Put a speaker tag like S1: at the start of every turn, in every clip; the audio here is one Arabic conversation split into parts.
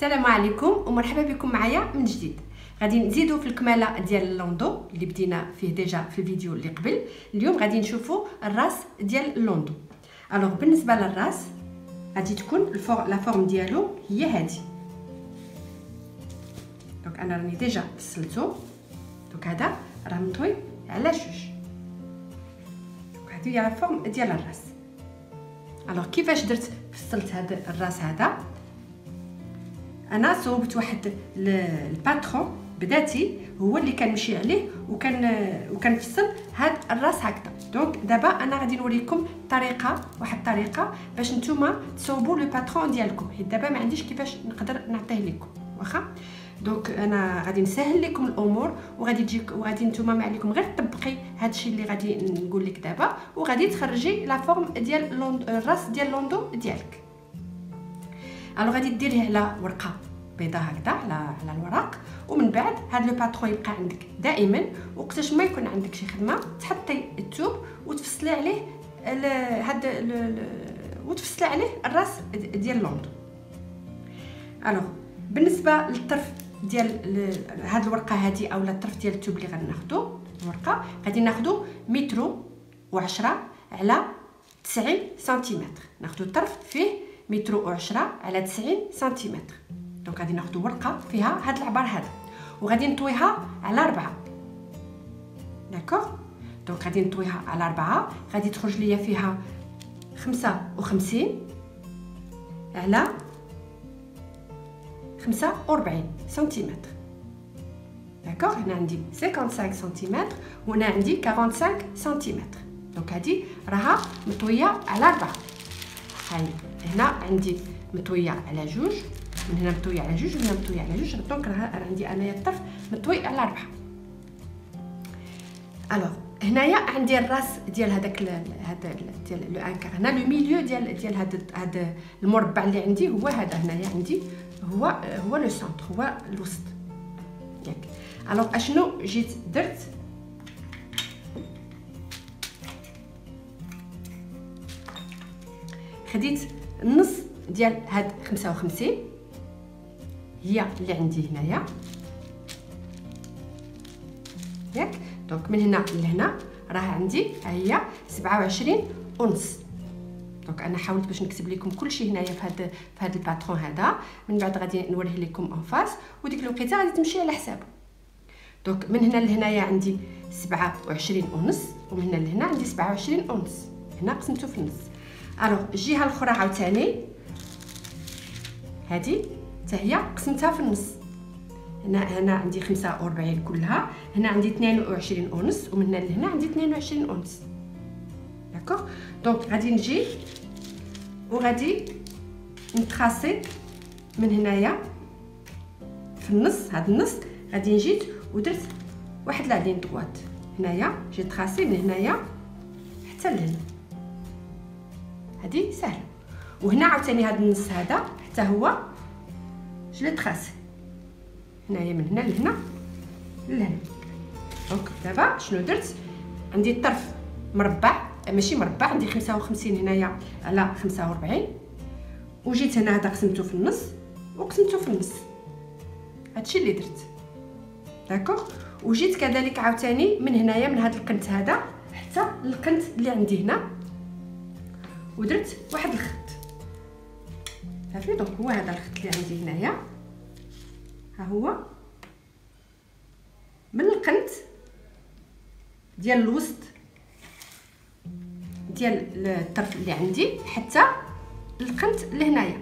S1: السلام عليكم ومرحبا بكم معايا من جديد. غادي نزيدو في الكمالة ديال ال landau اللي بدينا فيه déjà في الفيديو اللي قبل. اليوم غادي نشوفو الراس ديال ال landau alors بالنسبة للراس غادي تكون la for- la forme ديالو هي هادي. donc أنا راني déjà فصلتو donc هذا راه مطوي على جوج. هذه هي la forme ديال الراس. alors كيفاش درت فصلت هذا الراس هذا؟ أنا صوبت واحد ال patron بذاتي هو اللي كنمشي عليه وكان وكنفصل هاد الراس هكذا. donc دابا أنا غادي نوريكم طريقة واحد الطريقة باش نتوما تصوبوا le patron ديالكم. حيت دابا ما عنديش كيفاش نقدر نعطيه لكم واخا؟ donc أنا غادي نسهل لكم الأمور وغادي تجيك وغادي نتوما ما عليكم غير تطبقي هادشي اللي غادي نقول لك دابا وغادي تخرجي la forme ديال الراس ديال لوندو ديالك. ألو غادي ديريه على ورقة بيضاء هكذا على على الورق ومن بعد هذا لو باترون يبقى عندك دائما وقتاش ما يكون عندك شي خدمة تحطي الثوب وتفصلي عليه هذا وتفصلي عليه الراس ديال لوندو ألو بالنسبة للطرف ديال هاد الورقة هذه اولا الطرف ديال الثوب اللي غناخذو الورقة غادي ناخذو مترو و10 على 90 سنتيمتر. ناخذو الطرف فيه متر وعشرة على تسعين سنتيمتر. donc غادي ناخدو ورقة فيها هاد العبار هذا وغادي نطويها على ربعة d'accord donc غادي نطويها على ربعة غادي تخرج ليا فيها خمسة وخمسين على خمسة وربعين سنتيمتر. d'accord هنا عندي 55 سنتيمتر وهنا عندي 45 سنتيمتر. donc هادي راها مطوية على ربعة هاي هنا عندي مطويه على جوج من هنا مطويه على جوج وهنا مطويه على جوج donc راه عندي انايا الطرف مطوي على ربعه alors هنايا عندي الراس ديال هذاك هذا ديال لو انكار هنا le milieu ديال ديال هذا هذا المربع اللي عندي هو هذا هنايا عندي هو هو le centre هو الوسط. ياك. alors أشنو جيت درت؟ خديت النص ديال هاد 55 هي اللي عندي هنايا. ياك؟ donc من هنا لهنا راه عندي هي 27 ونص donc أنا حاولت باش نكتب لكم كلشي هنايا في هذا في هذا ال patron هذا. من بعد غادي نوريه لكم en face. وديك الوقيتة غادي تمشي على حسابه. donc من هنا لهنايا عندي 27 ونص ومن هنا لهنا عندي 27 ونص هنا قسمته في النص. alors الجهه الاخرى عاوتاني هذه حتى هي قسمتها في النص. هنا هنا عندي 45 كلها. هنا عندي 22 ونص ومن هنا لهنا عندي 22 ونص d'accord donc غادي نجي وغادي نتراسي من هنايا في النص هذا النص. غادي نجي ودرت واحد la ligne droite. هنايا جيت تراسي من هنايا حتى لهنا. هذه سهلة. وهنا عاوتاني هذا النص هذا حتى هو جيت تراسي هنايا من هنا لهنا لهنا. donc دابا شنو درت؟ عندي الطرف مربع ماشي مربع عندي 55 هنايا على 45 وجيت هنا هذا قسمته في النص وقسمته في النص. هادشي اللي درت. d'accord وجيت كذلك عاوتاني من هنايا من هذا القنت هذا حتى القنت اللي عندي هنا. ودرت واحد الخط. صافي donc هو هذا الخط اللي عندي هنايا. ها هو. من القنت ديال الوسط ديال الطرف اللي عندي حتى القنت لهنايا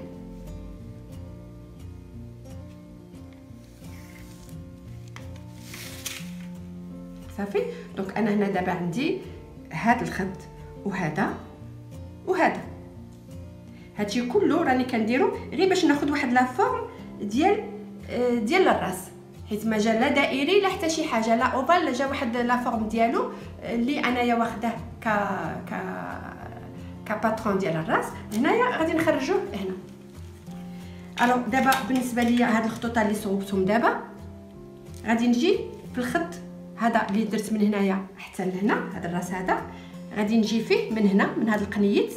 S1: صافي؟ دونك أنا هنا دابا عندي هذا الخط وهذا. وهذا. هادشي كله راني كنديرو غير باش ناخذ واحد la forme ديال آه، ديال الراس حيت ما جا لا دائري لا حتى شي حاجة لا ovale جا واحد la forme ديالو اللي أنايا واخداه ك ك ك patron ديال الراس. هنايا غادي نخرجوه هنا. alors دابا بالنسبة ليا هاد الخطوط اللي صوبتهم دابا غادي نجي في الخط هذا اللي درت من هنايا حتى لهنا هذا الراس هذا. غادي نجي فيه من هنا من هذا القنيت.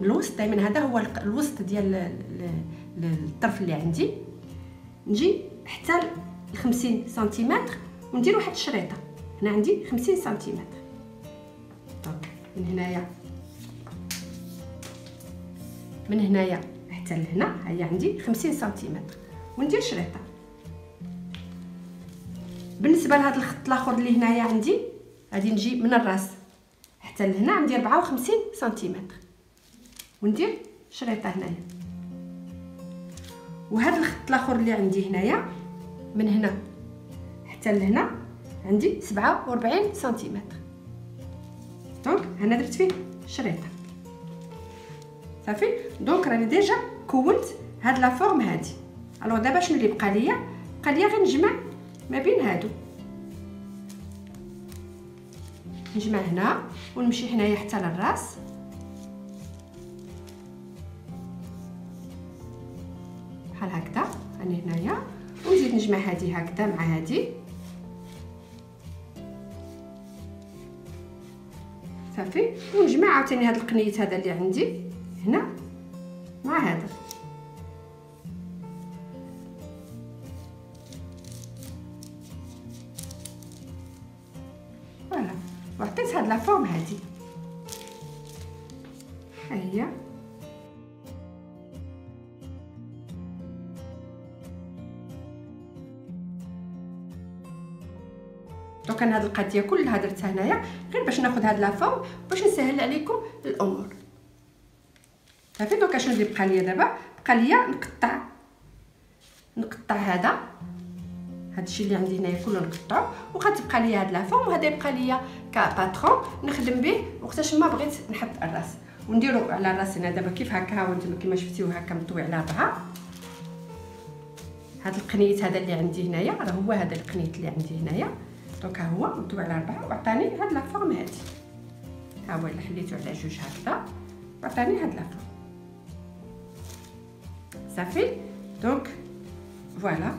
S1: الوسط دائما هذا هو الوسط ديال للطرف اللي عندي. نجي حتى ل 50 سنتيمتر وندير واحد الشريطة. هنا عندي 50 سنتيمتر. دونك من هنايا. من هنايا حتى لهنا هي عندي 50 سنتيمتر. وندير شريطة. بالنسبة لهذا الخط الآخر اللي هنايا عندي غادي نجي من الراس. حتى لهنا عندي 54 سنتيمتر. وندير شريطة هنايا. وهذا الخط الآخر اللي عندي هنايا من هنا حتى لهنا عندي 47 سنتيمتر. donc هنا درت فيه شريطة. صافي؟ donc راني déjà كونت هاد la forme هادي. alors دابا شنو اللي بقى ليا؟ بقى ليا غير نجمع ما بين هادو. نجمع هنا ونمشي حنايا حتى للراس. بحال هكذا راني هنايا. ونزيد نجمع هادي هكذا مع هادي. صافي. ونجمع عاوتاني هاد القنيت هذا اللي عندي هنا مع هذا. دونك أنا هاد القضية كلها درتها هنايا غير باش ناخذ هاد la forme باش نسهل عليكم الأمور. صافي donc شنو اللي بقى ليا دابا؟ بقى ليا نقطع نقطع هذا هاد الشيء اللي عندي هنايا كله نقطعو وغتبقى ليا هاد la forme وهذا يبقى ليا ك patron نخدم به وقتاش ما بغيت نحط الراس. ونديرو على الراس هنا دابا كيف هكا وأنتم كما شفتيو هكا مطوي على بعضها هاد القنيت هذا اللي عندي هنايا راه هو هذا القنيت اللي عندي هنايا. donc ها هو مطوي على ربعه وعطاني هاد la forme هادي. ها هو اللي حليته على جوج هكذا. وعطاني هاد la forme. صافي؟ donc voilà.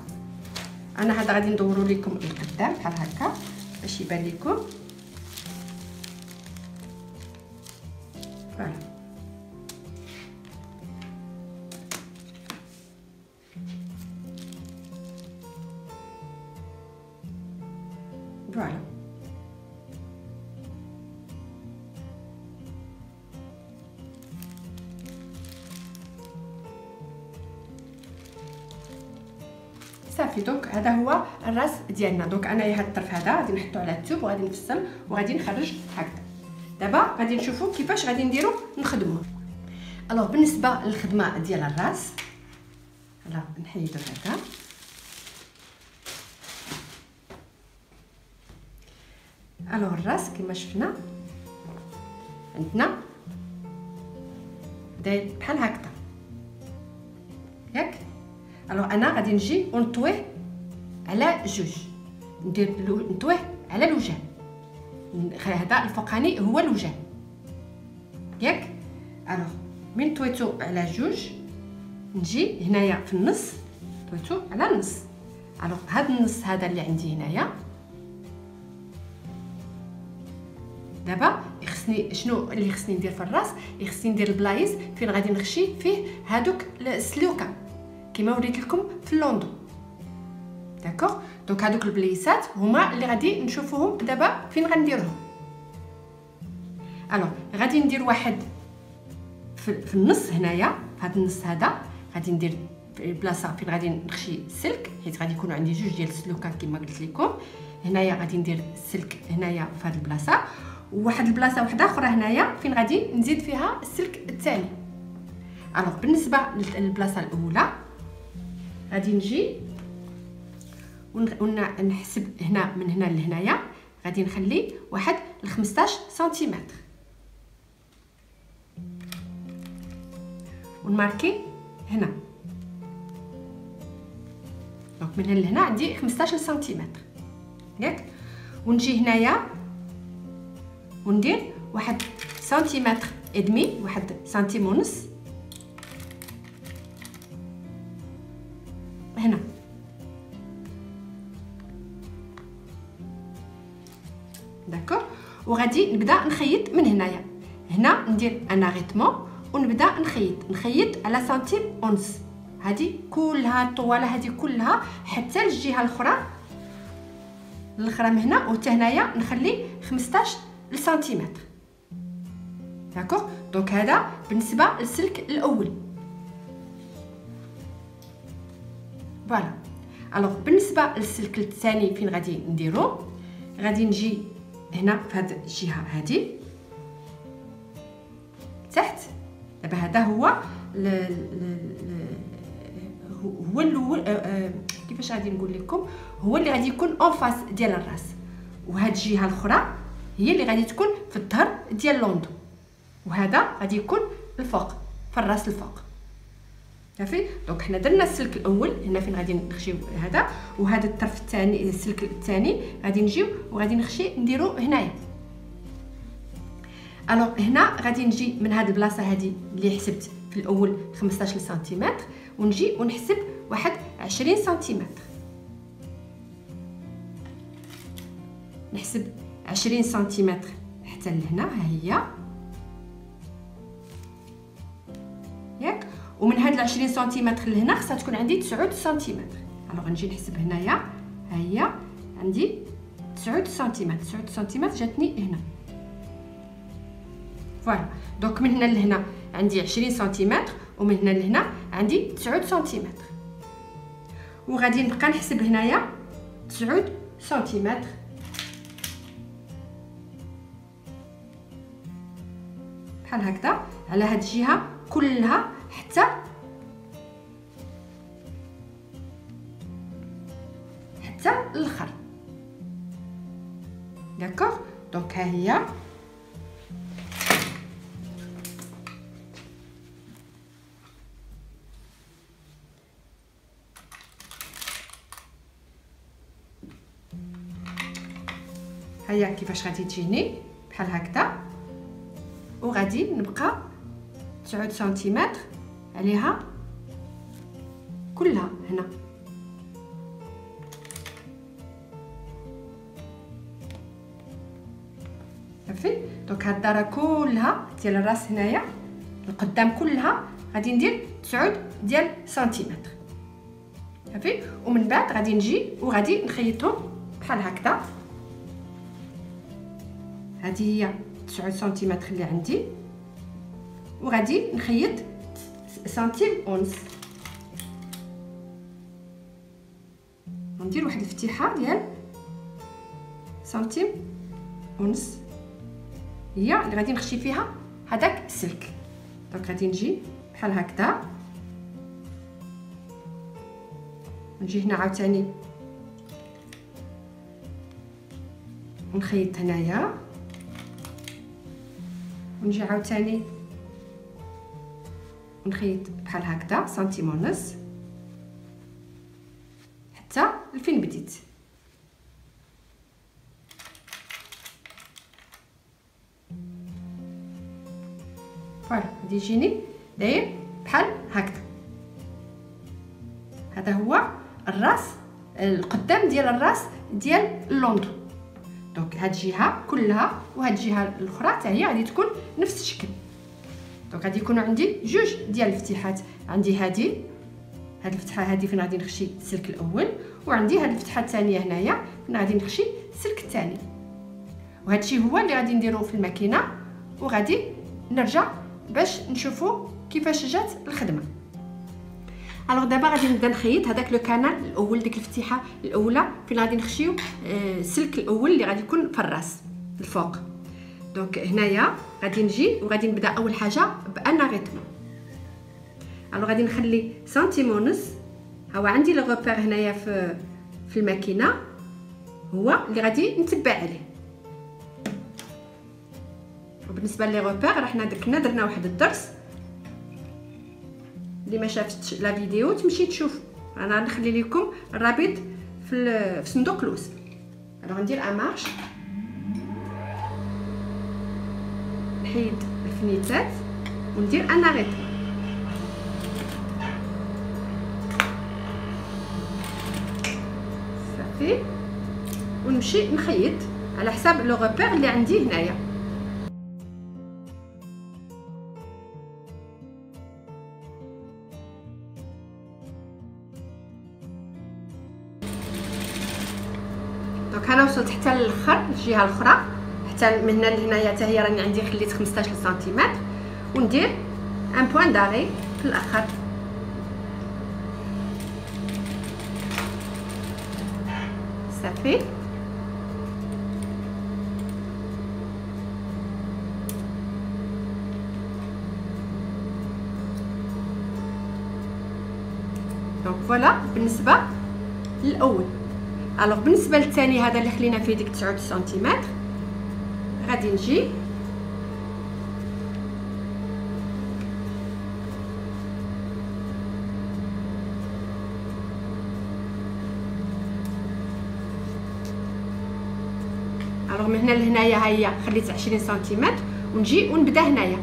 S1: أنا هذا غادي ندورو لكم القدام بحال هكا باش يبان لكم voilà. صافي donc هذا هو الرأس ديالنا. donc انايا هذا الطرف هذا غادي نحطو على التوب وغادي نفصل وغادي نخرج هكذا. دابا غادي نشوفوا كيفاش غادي نديرو نخدمو. alors بالنسبة للخدمة ديال الرأس لا نحيدو هذا alors الرأس كما شفنا عندنا. داير بحال هكذا. alors أنا غادي نجي ونطويه على جوج ندير نطويه على الوجه هذا الفوقاني هو الوجه ياك alors من طويتو على جوج نجي هنايا في النص طويتو على النص alors هذا النص هذا اللي عندي هنايا دابا خصني شنو اللي خصني ندير في الراس خصني ندير البلايص فين غادي نخشي فيه هادوك السلوكه كما وريت لكم في ال landau d'accord donc هادوك البليسات هما اللي غادي نشوفوهم دابا فين غنديرهم. alors غادي ندير واحد في, في النص هنايا هاد النص هذا. غادي ندير بلاصة فين غادي نخشي السلك حيت غادي يكونوا عندي جوج ديال السلوكات كما قلت لكم. هنايا غادي ندير السلك هنايا في هاد البلاصة. وواحد البلاصة واحدة أخرى هنايا فين غادي نزيد فيها السلك الثاني alors بالنسبة للبلاصة الأولى غادي نجي ونحسب هنا من هنا لهنايا. غادي نخلي واحد ل 15 سنتيمتر. ونماركي هنا. donc من هنا لهنا عندي 15 سنتيمتر. ياك؟ ونجي هنايا وندير واحد سنتيمتر إدمي واحد سنتيم ونص نبدا نخيط من هنايا. هنا ندير أنا ريتمون ونبدا نخيط. نخيط على سنتيم ونص هذه كلها الطواله هذه كلها حتى الجهة الأخرى. الأخرى من هنا وحتى هنايا نخلي 15 سنتيمتر d'accord donc هذا بالنسبة للسلك الأول. voilà. alors بالنسبة للسلك الثاني فين غادي نديرو؟ غادي نجي هنا في هذه الجهة هذه. تحت دابا هذا هو ل... ل... هو الأول آه، آه، كيفاش غادي نقول لكم؟ هو اللي غادي يكون en face ديال الراس. وهاد الجهة الأخرى هي اللي غادي تكون في الظهر ديال le landau. وهذا غادي يكون الفوق في الراس الفوق. صافي donc حنا درنا السلك الأول هنا فين غادي نخشيو هذا وهذا الطرف الثاني السلك الثاني غادي نجيو وغادي نخشي نديرو هنايا. alors هنا غادي نجي من هاد البلاصة هادي اللي حسبت في الأول 15 سنتيمتر ونجي ونحسب واحد 20 سنتيمتر. نحسب 20 سنتيمتر حتى لهنا ها هي. ومن هاد 20 سنتيمتر لهنا خصها تكون عندي 9 سنتيمتر. ألوغ غنجي نحسب هنايا. ها هي. عندي 9 سنتيمتر. 9 سنتيمتر جاتني هنا. voilà. donc من هنا لهنا عندي 20 سنتيمتر ومن هنا لهنا عندي 9 سنتيمتر. وغادي نبقى نحسب هنايا 9 سنتيمتر. بحال هكذا على هاد الجهة كلها حتى حتى الآخر d'accord donc ها هي هيا كيفاش غادي تجيني بحال هكذا وغادي نبقى 9 سنتيمتر عليها. كلها هنا. صافي دونك هاد الدارة كلها ديال الراس هنايا القدام كلها غادي ندير 9 ديال سنتيمتر. صافي ومن بعد غادي نجي وغادي نخيطهم بحال هكذا. هذه هي 9 سنتيمتر اللي عندي. وغادي نخيط سنتيم ونص غندير واحد الفتيحه ديال سنتيم ونص هي اللي غادي نخشي فيها هذاك السلك. دونك غادي نجي بحال هكذا. نجي هنا عاوتاني. ونخيط هنايا. ونجي عاوتاني ونخيط بحال هكذا سنتيم ونص حتى لفين بديت؟ voilà غادي يجيني داير بحال هكذا. هذا هو الراس القدام ديال الراس ديال ال landau donc هاد الجهة كلها وهاد الجهة الأخرى حتى هي غادي تكون نفس الشكل. donc غادي يكونوا عندي جوج ديال الفتيحات عندي هذه هاد الفتحه هذه فين غادي نخشي السلك الأول وعندي هاد الفتحه الثانية هنايا فين غادي نخشي السلك الثاني. وهذا الشيء هو اللي غادي نديروه في الماكينة وغادي نرجع باش نشوفوا كيفاش جات الخدمة. alors دابا غادي نبدا نخيط. هذاك le canal الأول ديك الفتيحه الأولى فين غادي نخشيو آه، السلك الأول اللي غادي يكون في الراس الفوق. donc هنايا غادي نجي وغادي نبدا أول حاجة بانا ريتم alors غادي نخلي سنتيم ونص هو عندي le repère هنايا في في الماكينة. هو اللي غادي نتبع عليه. وبالنسبة les repères راه حنا درنا درنا واحد الدرس. اللي ما شافتش la vidéo تمشي تشوف. أنا نخلي لكم الرابط في في صندوق الوصف. أنا غندير أمارش. نحيد الفنيتات وندير أنا غيط صافي. ونمشي نخيط على حساب لو غوبير اللي عندي هنايا. donc أنا وصلت حتى للخر الجهة الأخرى. من هنا لهنايا حتى هي راني عندي خليت 15 سنتيمتر وندير un point d'arrêt في الآخر. صافي. donc voilà بالنسبة للأول. alors بالنسبة للثاني هذا اللي خلينا فيه ديك 9 سنتيمتر. غادي نجي. alors من هنا لهنايا ها هي خليت 20 سنتيمتر ونجي ونبدأ هنايا.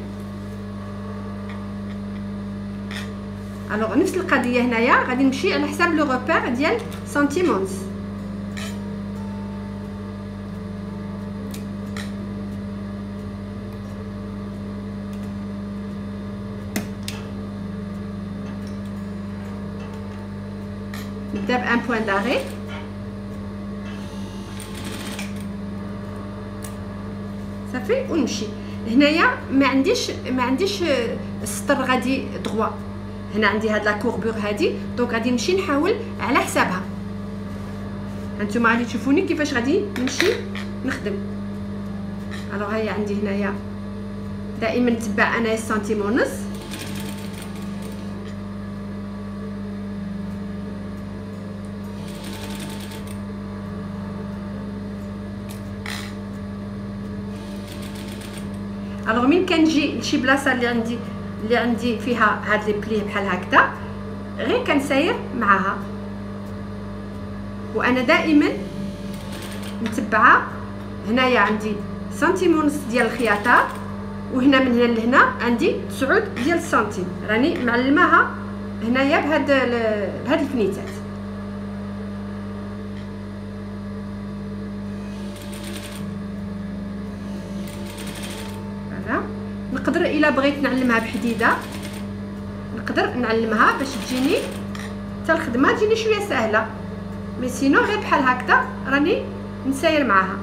S1: alors نفس القضية هنايا غادي نمشي على حساب لو ديال سنتيم ونص نبدا ب un point d'arrêt صافي ونمشي هنايا ما عنديش ما عنديش السطر غادي دغوا هنا عندي هاد la courbure هادي donc غادي نمشي نحاول على حسابها هانتوما غادي تشوفوني كيفاش غادي نمشي نخدم alors هيا عندي هنايا دائما نتبع انايا السنتيم ونص alors من كنجي لشي بلاصة اللي عندي اللي عندي فيها هاد les plis بحال هكذا غير كنساير معاها. وأنا دائما متبعة. هنايا عندي سنتيم ونص ديال الخياطة وهنا من هنا لهنا عندي 9 ديال السنتيم. راني معلماها هنايا بهاد بهاد الفنيتات نقدر إلا بغيت نعلمها بحديدة. نقدر نعلمها باش تجيني. حتى الخدمة تجيني شوية سهلة. مي سينو غير بحال هكذا راني نساير معاها.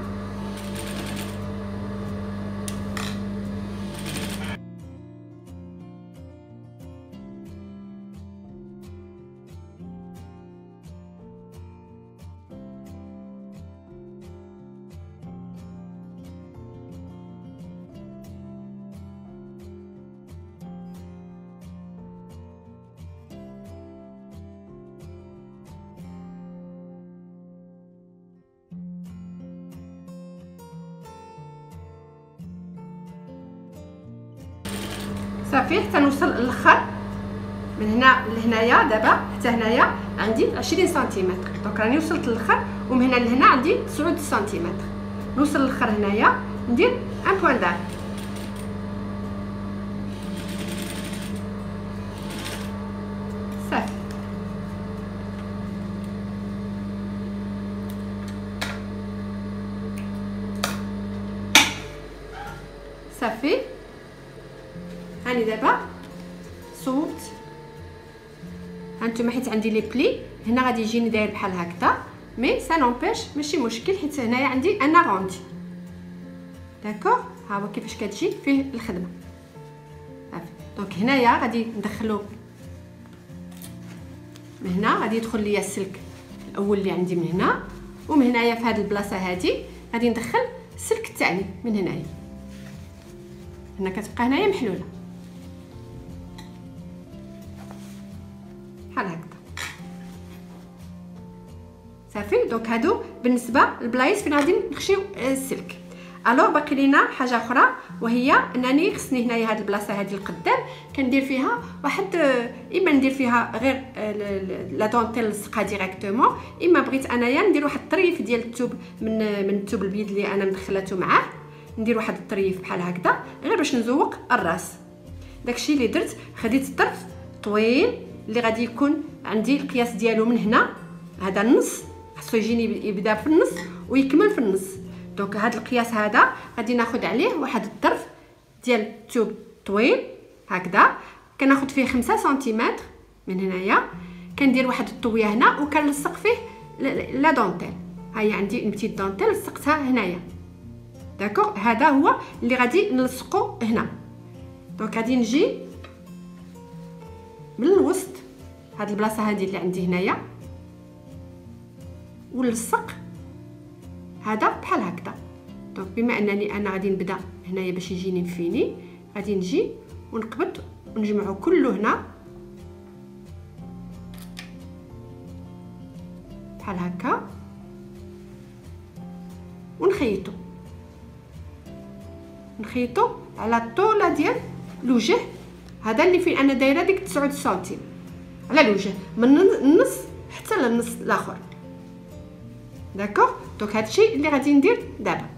S1: صافي حتى نوصل للاخر من هنا لهنايا دابا حتى هنايا عندي 20 سنتيمتر. donc راني وصلت للاخر ومن هنا لهنا عندي 9 سنتيمتر. نوصل للاخر هنايا ندير un point d'arrêt صافي صافي هاني دابا صوبت هانتوما حيت عندي les plis هنا غادي يجيني داير بحال هكذا mais ça n'empêche ماشي مشكل حيت هنايا عندي un arrondi d'accord ها هو كيفاش كتجي؟ فيه الخدمة. صافي donc هنايا غادي ندخلو. من هنا غادي يدخل ليا السلك الأول اللي عندي من هنا ومن هنايا في هذه البلاصة هذه غادي ندخل السلك الثاني من هنايا. هنا كتبقى هنايا محلولة. بحال هكذا؟ صافي donc هادو بالنسبة للبلايص فين غادي نخشيو السلك. alors باقي لينا حاجة أخرى وهي أنني خصني هنايا هاد البلاصة هادي القدام كندير فيها واحد إما ندير فيها غير la dentelle لصقها directement إما بغيت أنايا ندير واحد الطريف ديال الثوب من من الثوب البيض اللي أنا مدخلاته معاه ندير واحد الطريف بحال هكذا غير باش نزوق الراس. داكشي اللي درت خديت الطرف طويل اللي غادي يكون عندي القياس ديالو من هنا. هذا النص خصو يجيني يبدا في النص ويكمل في النص. دونك هذا القياس هذا غادي ناخذ عليه واحد الطرف ديال الثوب طويل هكذا. كناخذ فيه خمسة سنتيمتر من هنايا. كندير واحد الطوية هنا وكنلصق فيه la dentelle هاي عندي une petite dentelle لصقتها هنايا. d'accord هذا هو اللي غادي نلصقو هنا. donc غادي نجي من الوسط. هاد البلاصة هادي اللي عندي هنايا. ونلصق هذا بحال هكذا. donc بما أنني أنا غادي نبدأ هنايا باش يجيني مفيني غادي نجي ونقبض ونجمعو كله هنا. بحال هكا. ونخيطو. نخيطو على الطولة ديال الوجه. هذا اللي فين؟ أنا دايرة ديك 9 سنتيم. على الوجه من النص حتى للنص الآخر. d'accord donc هادشي اللي غادي ندير دابا.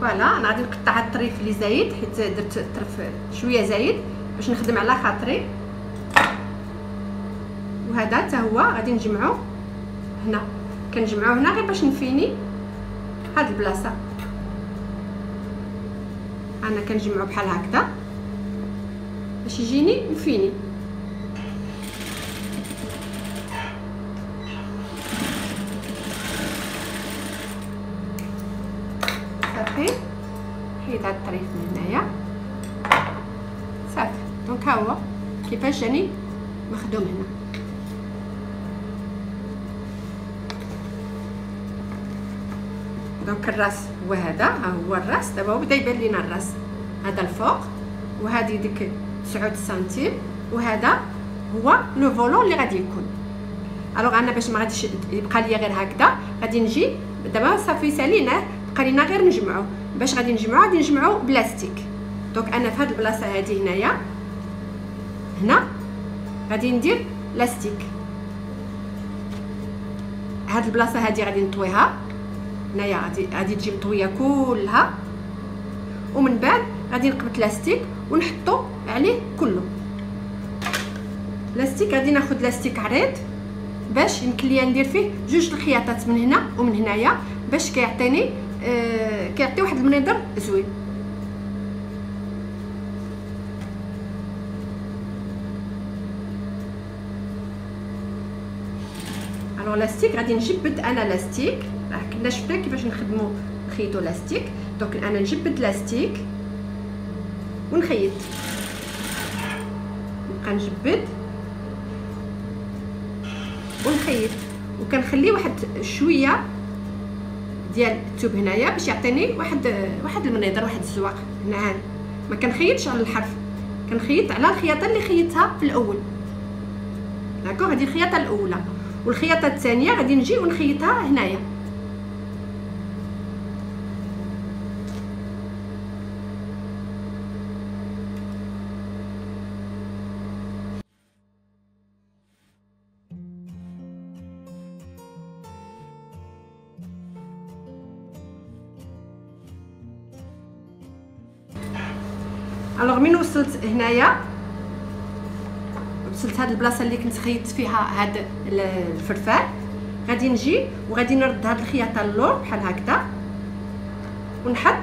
S1: فوالا أنا غادي نقطع الطريف اللي زايد حيت درت الطرف شوية زايد باش نخدم على خاطري وهذا حتى هو غادي نجمعو هنا كنجمعو هنا غير باش نفيني هاد البلاصه أنا كنجمعو بحال هكذا باش يجيني مفيني صافي حيد هاد الطريف من هنايا صافي دونك ها هو كيفاش جاني مخدوم هنا. دونك الراس هو هذا ها هو الراس. دابا بدا يبان لينا الراس. هذا الفوق وهذه ديك 9 سنتيم وهذا هو le volant اللي غادي يكون. alors أنا باش ما غاديش يبقى ليا غير هكذا غادي نجي دابا صافي ساليناه بقى لينا غير نجمعو. باش غادي نجمعو غادي نجمعو بلاستيك. donc أنا في هاد البلاصة هادي هنايا هنا. غادي ندير لاستيك. هاد البلاصة هادي غادي نطويها. هنايا غادي غادي تجي مطوية كلها. ومن بعد غادي نقبط لاستيك ونحطو عليه كله. لاستيك غادي ناخذ لاستيك عريض باش يمكن ليا ندير فيه جوج الخياطات من هنا ومن هنايا باش كيعطيني آه كيعطي واحد المنظر زوين. alors لاستيك. غادي نجبد أنا لاستيك. راه كنا شفنا كيفاش نخدمو نخيطو لاستيك donc أنا نجبد لاستيك ونخيط. نبقى نجبد ونخيط. وكنخلي واحد شوية ديال الثوب هنايا باش يعطيني واحد واحد المنظر واحد الزواق. هنا ما كنخيطش على الحرف. كنخيط على الخياطة اللي خيطتها في الأول. داكوغ؟ هذه الخياطة الأولى. والخياطة الثانية غادي نجي ونخيطها هنايا. alors من وصلت هنايا وصلت هاد البلاصة اللي كنت خيطت فيها هاد الفرفال غادي نجي وغادي نرد هاد الخياطة اللور بحال هكذا. ونحط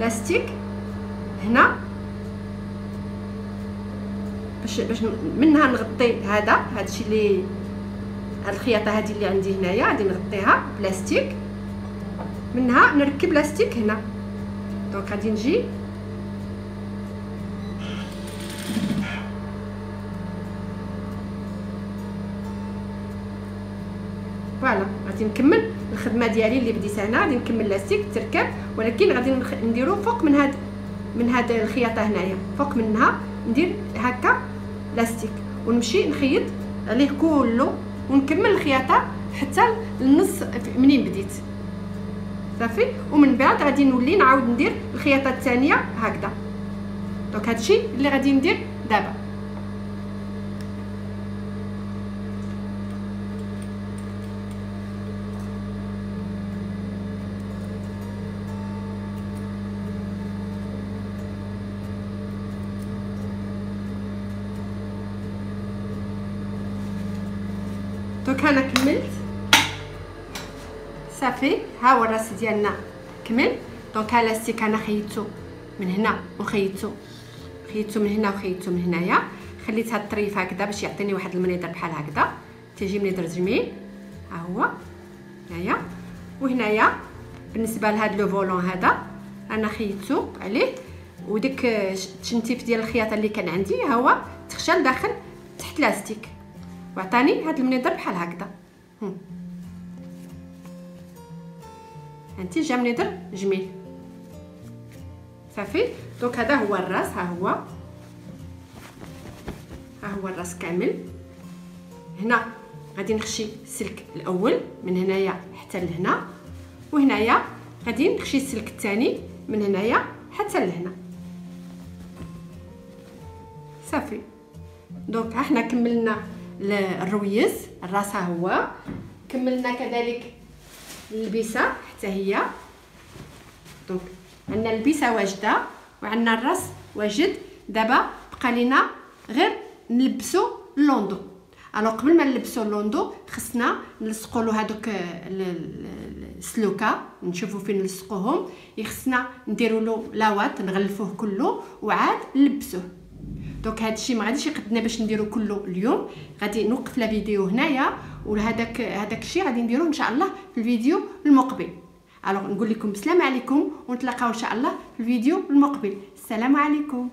S1: لاستيك هنا. باش باش منها نغطي هذا هادشي اللي هاد الخياطة هادي اللي عندي هنايا غادي نغطيها بلاستيك. منها نركب لاستيك هنا. donc غادي نجي voilà غادي نكمل الخدمة ديالي اللي بديت أنا غادي نكمل لاستيك تركب ولكن غادي نديرو فوق من هاد من هاد الخياطة هنايا. فوق منها ندير هكا لاستيك ونمشي نخيط عليه كله ونكمل الخياطة حتى النص منين بديت. صافي؟ ومن بعد غادي نولي نعاود ندير الخياطة الثانية هكذا. دونك هادشي اللي غادي ندير دابا donc أنا كملت صافي ها هو الراس ديالنا كمل donc ها لاستيك أنا خيطتو من هنا وخيطتو خيطتو من هنا وخيطتو من هنايا خليت هاد الطريف هكذا باش يعطيني واحد المنيضر بحال هكذا تيجي منيضر جميل ها هو هنايا وهنايا بالنسبة لهاد le volant هذا أنا خيطتو عليه وديك التشنتيف ديال الخياطه اللي كان عندي ها هو تخشى لداخل تحت لاستيك وعطاني هاد المنيضر بحال هكذا انت جا منيضر جميل. صافي. دونك هذا هو الراس ها هو. ها هو الراس كامل. هنا غادي نخشي السلك الأول من هنايا حتى لهنا. وهنايا غادي نخشي السلك الثاني من هنايا حتى لهنا. صافي. donc ها حنا كملنا الرويز الراس ها هو. كملنا كذلك اللبسه هي. donc عندنا اللبسه واجدة وعندنا الراس واجد. دابا بقى لينا غير نلبسو ال landau alors قبل ما نلبسو ال landau خصنا نلصقوا له هذوك السلوكة نشوفوا فين نلصقوهم. خصنا نديروا له la ouate نغلفوه كله وعاد نلبسوه. donc هادشي ما غاديش يقدنا باش نديرو كله اليوم. غادي نوقف la vidéo هنايا وهذاك هذاك الشيء غادي نديروه إن شاء الله في الفيديو المقبل. alors نقول لكم السلام عليكم ونتلاقاو ان شاء الله في الفيديو المقبل السلام عليكم